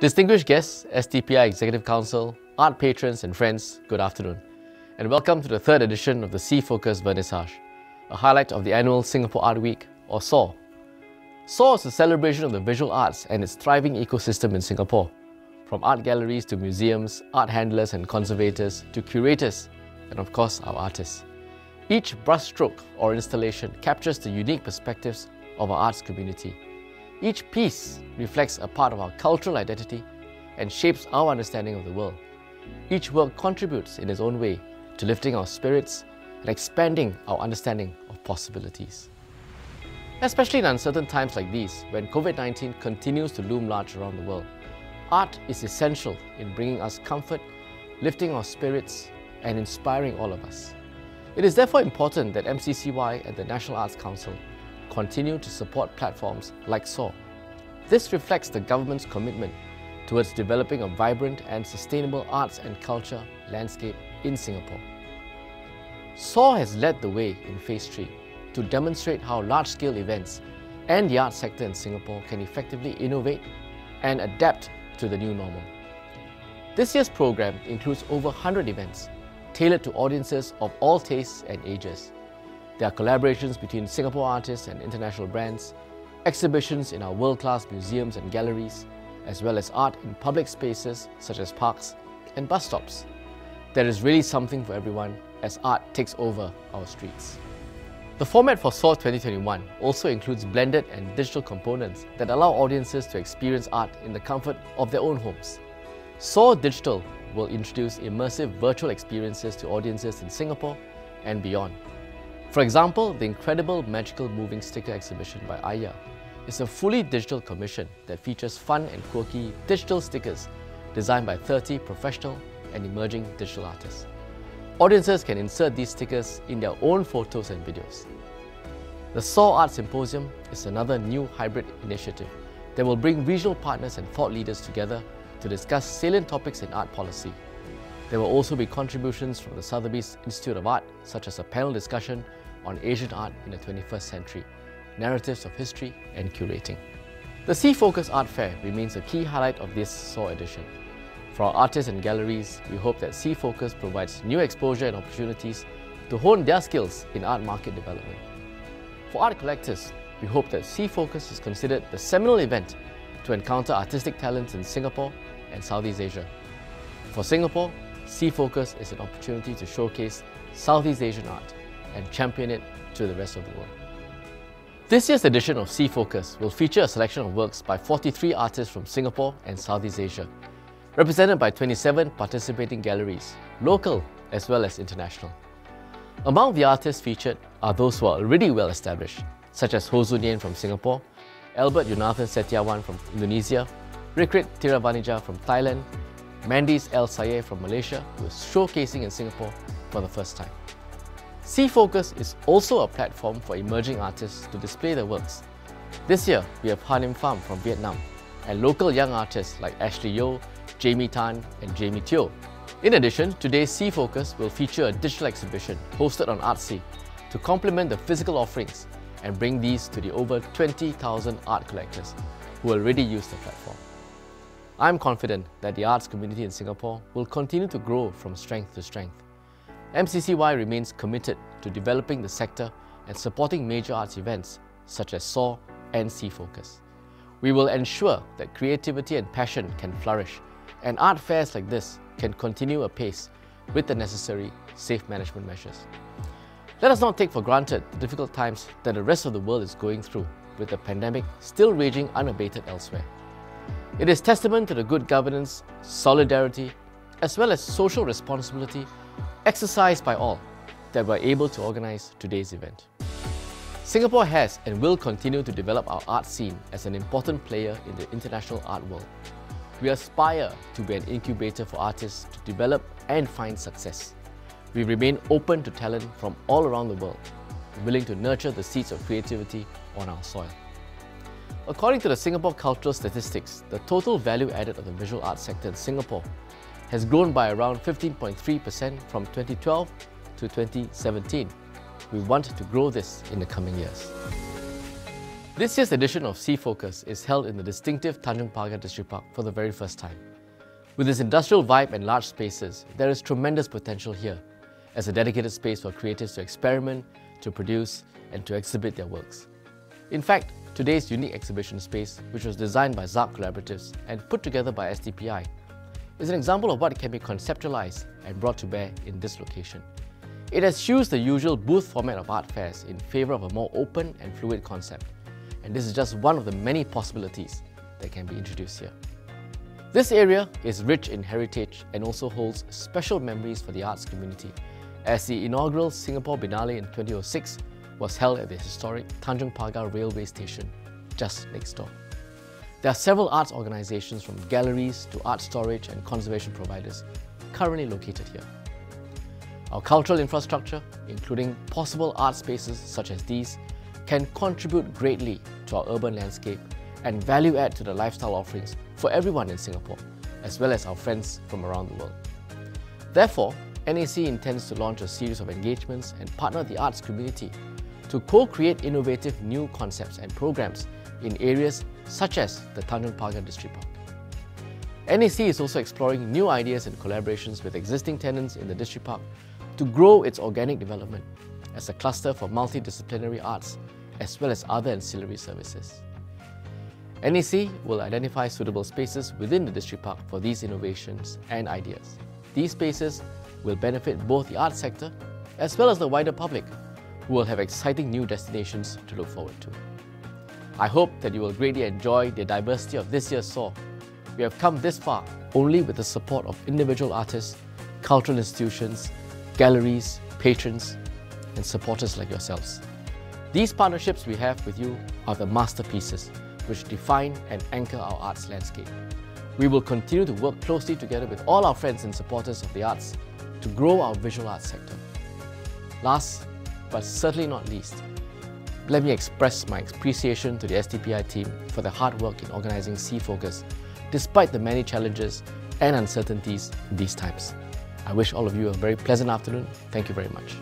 Distinguished guests, STPI Executive Council, art patrons and friends, good afternoon. And welcome to the third edition of the S.E.A. Focus Vernissage, a highlight of the annual Singapore Art Week, or SAW. SAW is a celebration of the visual arts and its thriving ecosystem in Singapore. From art galleries to museums, art handlers and conservators to curators, and of course our artists. Each brushstroke or installation captures the unique perspectives of our arts community each piece reflects a part of our cultural identity and shapes our understanding of the world. Each work contributes in its own way to lifting our spirits and expanding our understanding of possibilities. Especially in uncertain times like these, when COVID-19 continues to loom large around the world, art is essential in bringing us comfort, lifting our spirits, and inspiring all of us. It is therefore important that MCCY and the National Arts Council continue to support platforms like SAW. This reflects the government's commitment towards developing a vibrant and sustainable arts and culture landscape in Singapore. SAW has led the way in Phase 3 to demonstrate how large-scale events and the arts sector in Singapore can effectively innovate and adapt to the new normal. This year's program includes over 100 events tailored to audiences of all tastes and ages. There are collaborations between Singapore artists and international brands, exhibitions in our world-class museums and galleries, as well as art in public spaces such as parks and bus stops. There is really something for everyone as art takes over our streets. The format for SAW 2021 also includes blended and digital components that allow audiences to experience art in the comfort of their own homes. SAW Digital will introduce immersive virtual experiences to audiences in Singapore and beyond. For example, the incredible Magical Moving Sticker exhibition by Aya is a fully digital commission that features fun and quirky digital stickers designed by 30 professional and emerging digital artists. Audiences can insert these stickers in their own photos and videos. The SAW Art Symposium is another new hybrid initiative that will bring regional partners and thought leaders together to discuss salient topics in art policy. There will also be contributions from the Sotheby's Institute of Art, such as a panel discussion on Asian art in the 21st century, narratives of history and curating. The S.E.A. Focus Art Fair remains a key highlight of this SAW edition. For our artists and galleries, we hope that S.E.A. Focus provides new exposure and opportunities to hone their skills in art market development. For art collectors, we hope that S.E.A. Focus is considered the seminal event to encounter artistic talents in Singapore and Southeast Asia. For Singapore, S.E.A. Focus is an opportunity to showcase Southeast Asian art and champion it to the rest of the world. This year's edition of S.E.A. Focus will feature a selection of works by 43 artists from Singapore and Southeast Asia, represented by 27 participating galleries, local as well as international. Among the artists featured are those who are already well established, such as Ho Tzu Nyen from Singapore, Albert Yonathan Setyawan from Indonesia, Rirkrit Tiravanija from Thailand, Mandis El Sayed from Malaysia, who is showcasing in Singapore for the first time. S.E.A. Focus is also a platform for emerging artists to display their works. This year, we have Ha Ninh Pham from Vietnam and local young artists like Ashley Yeoh, Jamie Tan and Jamie Teo. In addition, today's S.E.A. Focus will feature a digital exhibition hosted on Artsy to complement the physical offerings and bring these to the over 20,000 art collectors who already use the platform. I'm confident that the arts community in Singapore will continue to grow from strength to strength. MCCY remains committed to developing the sector and supporting major arts events such as SAW and S.E.A. Focus. We will ensure that creativity and passion can flourish and art fairs like this can continue apace with the necessary safe management measures. Let us not take for granted the difficult times that the rest of the world is going through with the pandemic still raging unabated elsewhere. It is testament to the good governance, solidarity, as well as social responsibility exercised by all, that we're able to organize today's event. Singapore has and will continue to develop our art scene as an important player in the international art world. We aspire to be an incubator for artists to develop and find success. We remain open to talent from all around the world, willing to nurture the seeds of creativity on our soil. According to the Singapore Cultural Statistics, the total value added of the visual arts sector in Singapore has grown by around 15.3% from 2012 to 2017. We want to grow this in the coming years. This year's edition of S.E.A. Focus is held in the distinctive Tanjong Pagar Distripark for the very first time. With its industrial vibe and large spaces, there is tremendous potential here as a dedicated space for creatives to experiment, to produce, and to exhibit their works. In fact, today's unique exhibition space, which was designed by Zarch Collaboratives and put together by STPI, is an example of what can be conceptualized and brought to bear in this location. It eschews the usual booth format of art fairs in favour of a more open and fluid concept and this is just one of the many possibilities that can be introduced here. This area is rich in heritage and also holds special memories for the arts community, as the inaugural Singapore Biennale in 2006 was held at the historic Tanjong Pagar railway station just next door. There are several arts organizations from galleries to art storage and conservation providers currently located here. Our cultural infrastructure, including possible art spaces such as these, can contribute greatly to our urban landscape and value add to the lifestyle offerings for everyone in Singapore, as well as our friends from around the world. Therefore, NAC intends to launch a series of engagements and partner the arts community to co-create innovative new concepts and programs in areas such as the Tanjong Pagar Distripark. NAC is also exploring new ideas and collaborations with existing tenants in the Distripark to grow its organic development as a cluster for multidisciplinary arts as well as other ancillary services. NAC will identify suitable spaces within the Distripark for these innovations and ideas. These spaces will benefit both the arts sector as well as the wider public, who will have exciting new destinations to look forward to. I hope that you will greatly enjoy the diversity of this year's SAW. We have come this far only with the support of individual artists, cultural institutions, galleries, patrons, and supporters like yourselves. These partnerships we have with you are the masterpieces which define and anchor our arts landscape. We will continue to work closely together with all our friends and supporters of the arts to grow our visual arts sector. Last, but certainly not least, let me express my appreciation to the STPI team for their hard work in organising S.E.A. Focus, despite the many challenges and uncertainties in these times. I wish all of you a very pleasant afternoon. Thank you very much.